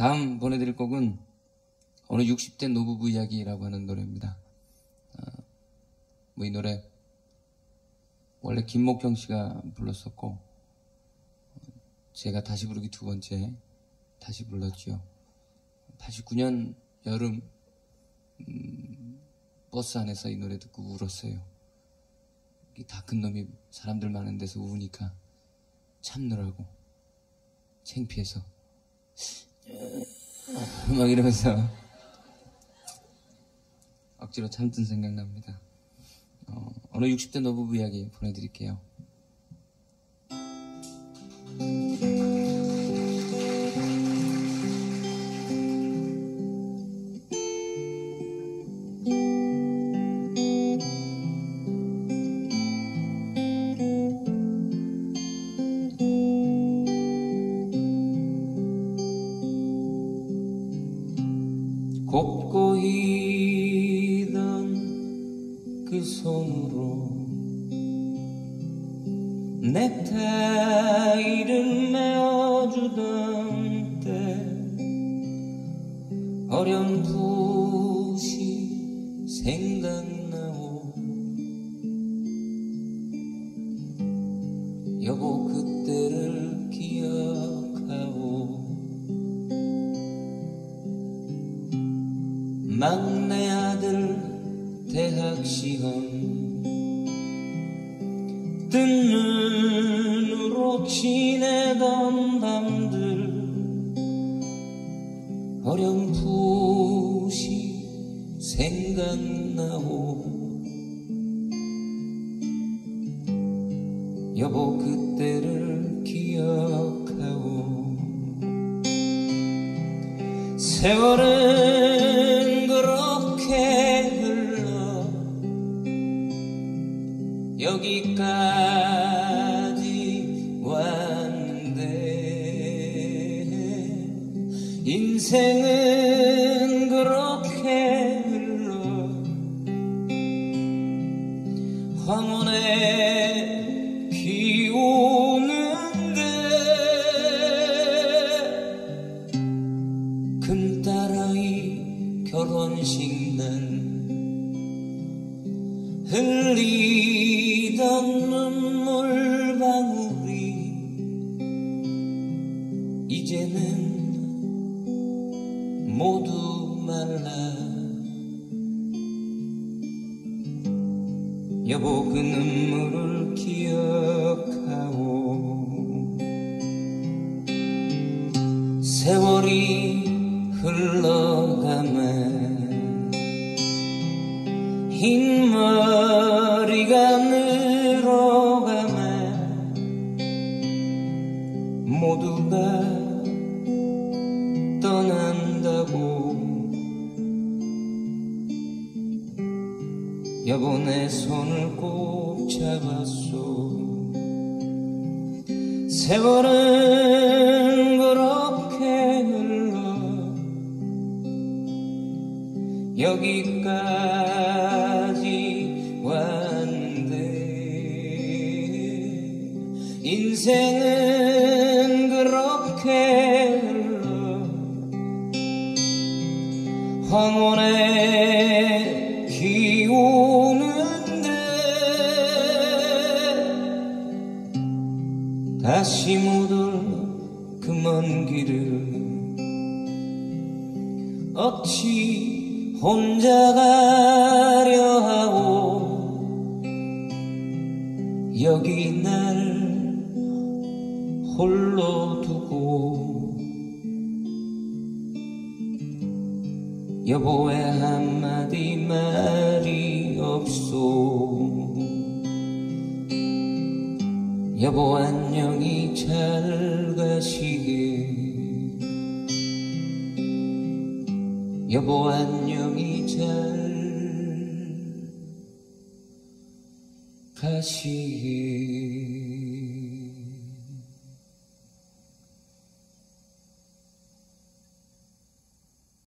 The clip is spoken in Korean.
다음 보내드릴 곡은 어느 60대 노부부 이야기라고 하는 노래입니다. 어, 뭐이 노래 원래 김목경 씨가 불렀었고 제가 다시 부르기 두 번째 다시 불렀죠. 89년 여름 음, 버스 안에서 이 노래 듣고 울었어요. 이다큰 놈이 사람들 많은 데서 우니까 참느라고 창피해서 막 이러면서 억지로 참던 생각납니다. 어, 어느 60대 노부부 이야기 보내드릴게요. 곱고 희던 그 손으로 넥타이를 메어주던 때 어렴풋이 생각나오. 여보 막내 아들 대학 시험. 뜬 눈으로 지내던 밤들 어렴풋이 생각나오. 여보 그때를 기억하오. 세월은 여기까지 왔는데 인생은 그렇게 흘러 황혼에 비 오는데 큰딸아이 결혼식 날 흘리 던 눈물 방울이 이제는 모두 말라. 여보 그 눈물을 기억하오. 세월이 흘러가면 흰 모두가 떠난다고. 여보 내 손을 꼭 잡았소. 세월은 황혼에 비 오는데 다시 못올그먼 길을 어찌 혼자 가려 하오? 여기 날 홀로 두고 여보의 한마디 말이 없소. 여보 안녕히 잘 가시게 여보 안녕히 잘 가시게